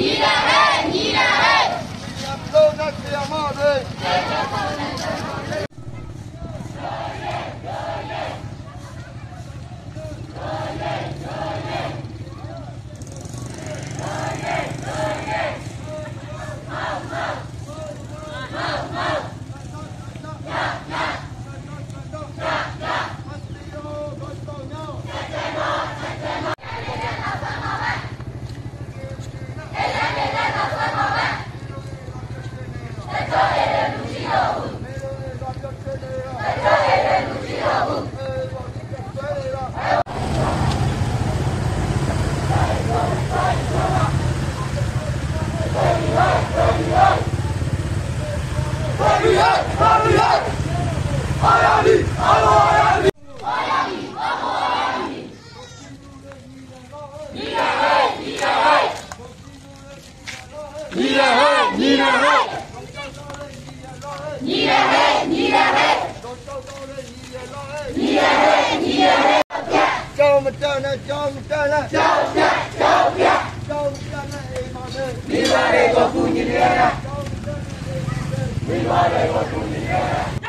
Hira hai, hira hai. Nina Hay! Nina Hay! ညီရဟဲ့ညီရဟဲ့ညီရဟဲ့ညီရဟဲ့ညီရဟဲ့ညီရဟဲ့ကြောင်မတန်းနဲ့ကြောင်မတန်းနဲ့ကြောင်ပြကြောင်ပြကြောင်ပြနဲ့အိမ်ပါနဲ့မိဘတွေကိုကူညီရတာမိဘတွေကိုကူညီရတာ